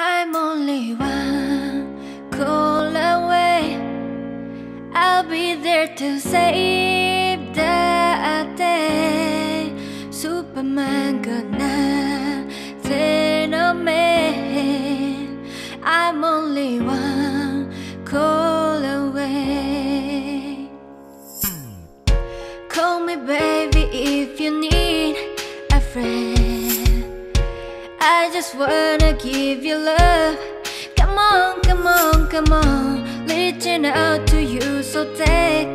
I'm only one call away. I'll be there to save the day. Superman gonna phenomen. I'm only one call away. Call me baby if you need I just wanna give you love. Come on, come on, come on. Reaching out to you, so take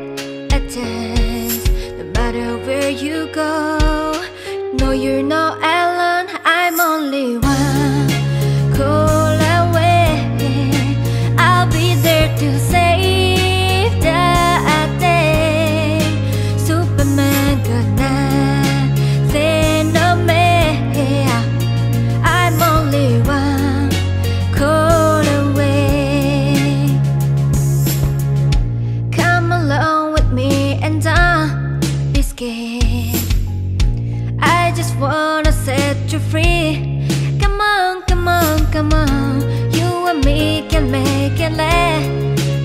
a chance. No matter where you go, no, you're not just wanna set you free. Come on, come on, come on. You and me can make it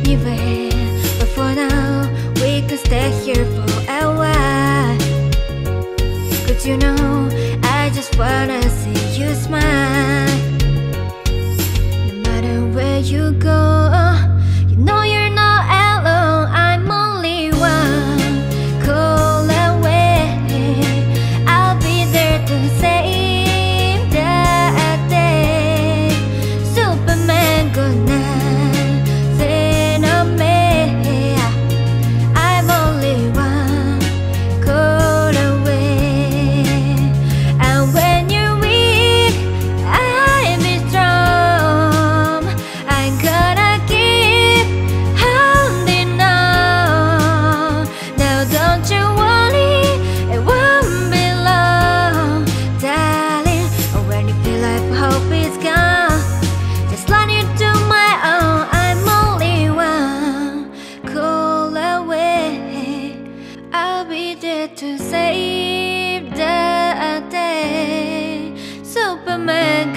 me wait. But for now, we can stay here for a while. Cause you know, I just wanna see you. to save the day. Superman